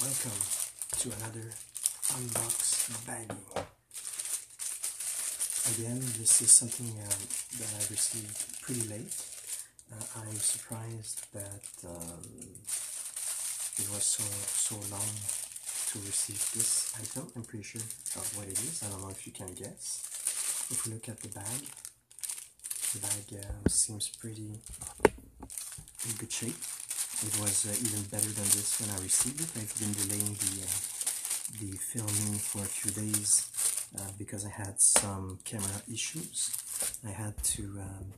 Welcome to another unbox bagging. Again, this is something um, that I received pretty late. Uh, I'm surprised that um, it was so so long to receive this item. I'm pretty sure of what it is. I don't know if you can guess. If we look at the bag, the bag uh, seems pretty in good shape. It was uh, even better than this when I received it. I've been delaying the uh, the filming for a few days uh, because I had some camera issues. I had to um,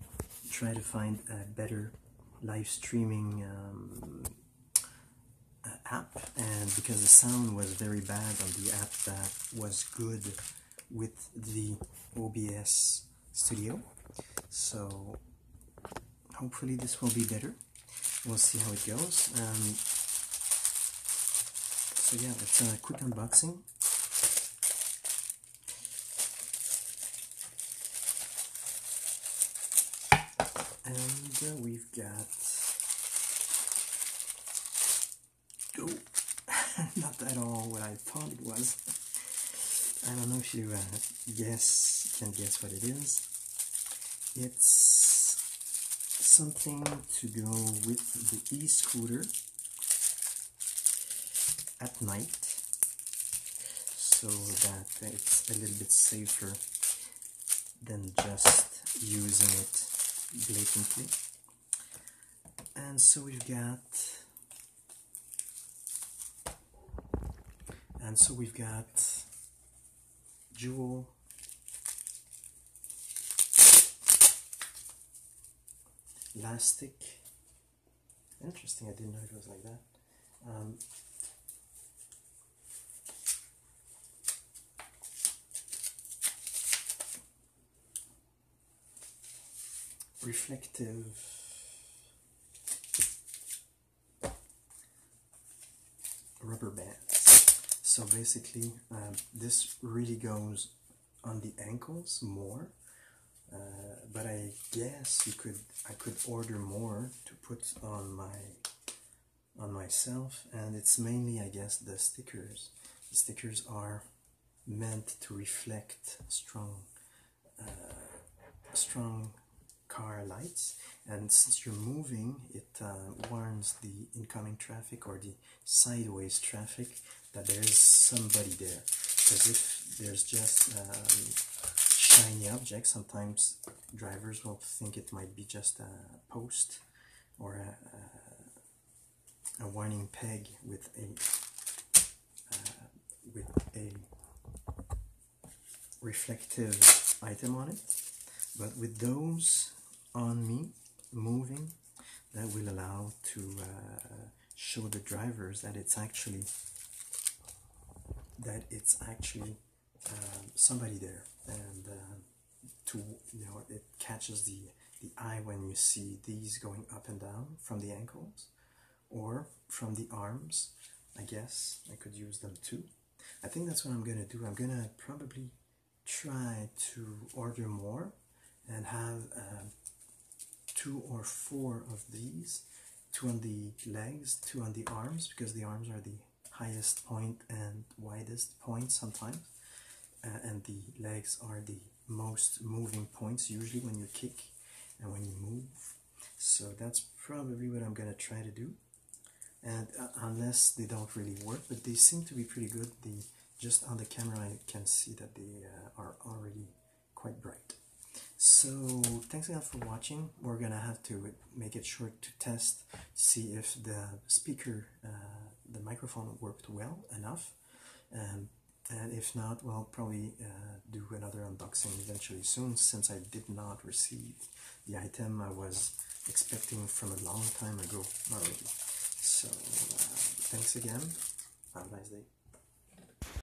try to find a better live streaming um, app, and because the sound was very bad on the app that was good with the OBS Studio, so hopefully this will be better we'll see how it goes. Um, so yeah, it's a quick unboxing. And uh, we've got oh, not at all what I thought it was. I don't know if you uh, guess can guess what it is. It's something to go with the e-scooter at night so that it's a little bit safer than just using it blatantly. And so we've got and so we've got jewel elastic. Interesting I didn't know it was like that. Um, reflective rubber bands. So basically um, this really goes on the ankles more uh, but I guess you could I could order more to put on my on myself and it's mainly I guess the stickers. The stickers are meant to reflect strong uh, strong car lights and since you're moving it uh, warns the incoming traffic or the sideways traffic that there is somebody there. Because if there's just um, shiny object, sometimes drivers will think it might be just a post or a, a, a warning peg with a uh, with a reflective item on it. But with those on me moving, that will allow to uh, show the drivers that it's actually that it's actually um, somebody there. And uh, to you know it catches the the eye when you see these going up and down from the ankles or from the arms I guess. I could use them too. I think that's what I'm gonna do. I'm gonna probably try to order more and have uh, two or four of these two on the legs two on the arms because the arms are the highest point and widest point sometimes uh, and the legs are the most moving points usually when you kick and when you move. So that's probably what I'm gonna try to do. And uh, unless they don't really work but they seem to be pretty good. The just on the camera I can see that they uh, are already quite bright. So thanks again for watching. We're gonna have to make it short to test see if the speaker uh, the microphone worked well enough. Um, and if not, well, probably uh, do another unboxing eventually soon since I did not receive the item I was expecting from a long time ago already. So, uh, thanks again. Have a nice day.